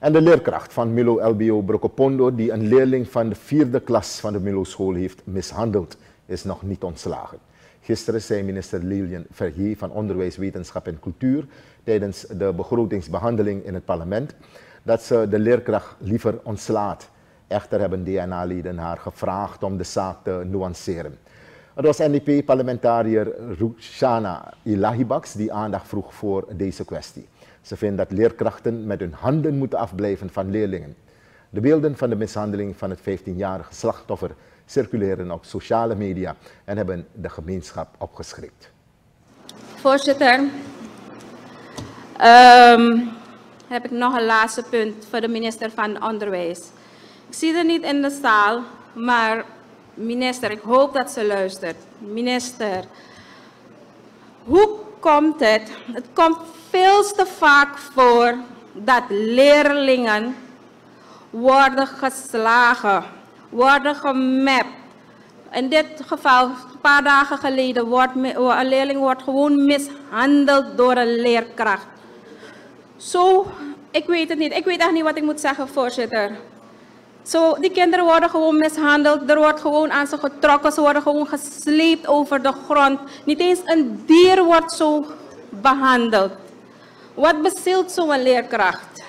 En de leerkracht van Milo LBO Brokopondo, die een leerling van de vierde klas van de Milo school heeft mishandeld, is nog niet ontslagen. Gisteren zei minister Lilian Vergier van Onderwijs, Wetenschap en Cultuur tijdens de begrotingsbehandeling in het parlement dat ze de leerkracht liever ontslaat. Echter hebben DNA-leden haar gevraagd om de zaak te nuanceren. Het was NDP-parlementariër Rushana Ilahibaks die aandacht vroeg voor deze kwestie. Ze vindt dat leerkrachten met hun handen moeten afblijven van leerlingen. De beelden van de mishandeling van het 15-jarige slachtoffer circuleren op sociale media en hebben de gemeenschap opgeschrikt. Voorzitter, um, heb ik nog een laatste punt voor de minister van Onderwijs. Ik zie haar niet in de zaal, maar minister, ik hoop dat ze luistert. Minister, hoe komt het? Het komt veel te vaak voor dat leerlingen worden geslagen, worden gemapt. In dit geval, een paar dagen geleden, wordt een leerling wordt gewoon mishandeld door een leerkracht. Zo, ik weet het niet. Ik weet echt niet wat ik moet zeggen, voorzitter. Zo, die kinderen worden gewoon mishandeld. Er wordt gewoon aan ze getrokken. Ze worden gewoon gesleept over de grond. Niet eens een dier wordt zo behandeld. Wat bezielt zo'n leerkracht?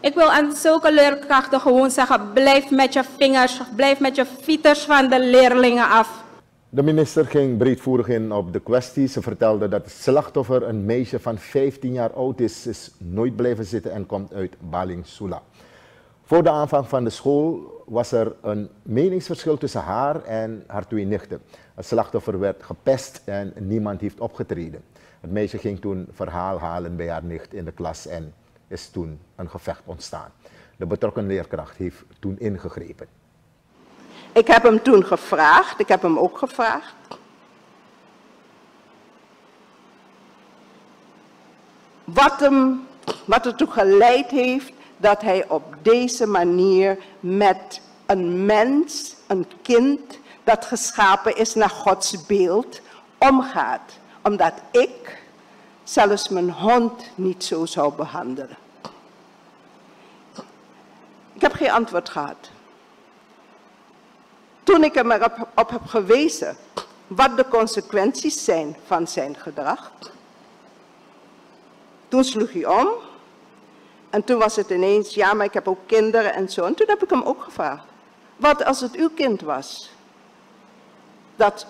Ik wil aan zulke leerkrachten gewoon zeggen: blijf met je vingers, blijf met je fieters van de leerlingen af. De minister ging breedvoerig in op de kwestie. Ze vertelde dat het slachtoffer, een meisje van 15 jaar oud is, is nooit blijven zitten en komt uit Balingsula. Voor de aanvang van de school was er een meningsverschil tussen haar en haar twee nichten. Het slachtoffer werd gepest en niemand heeft opgetreden. Het meisje ging toen verhaal halen bij haar nicht in de klas en is toen een gevecht ontstaan. De betrokken leerkracht heeft toen ingegrepen. Ik heb hem toen gevraagd, ik heb hem ook gevraagd. Wat, hem, wat ertoe geleid heeft dat hij op deze manier met een mens, een kind dat geschapen is naar Gods beeld, omgaat. Omdat ik zelfs mijn hond niet zo zou behandelen. Ik heb geen antwoord gehad. Toen ik hem erop op heb gewezen wat de consequenties zijn van zijn gedrag, toen sloeg hij om. En toen was het ineens, ja, maar ik heb ook kinderen en zo. En toen heb ik hem ook gevraagd, wat als het uw kind was? Dat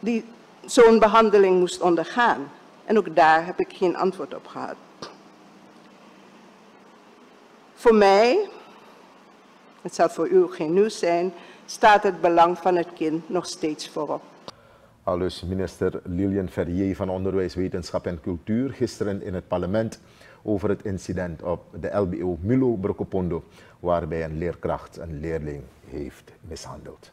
die zo'n behandeling moest ondergaan. En ook daar heb ik geen antwoord op gehad. Voor mij, het zal voor u geen nieuws zijn, staat het belang van het kind nog steeds voorop. Alus minister Lilian Ferrier van Onderwijs, Wetenschap en Cultuur gisteren in het parlement over het incident op de LBO Milo Brokopondo, waarbij een leerkracht een leerling heeft mishandeld.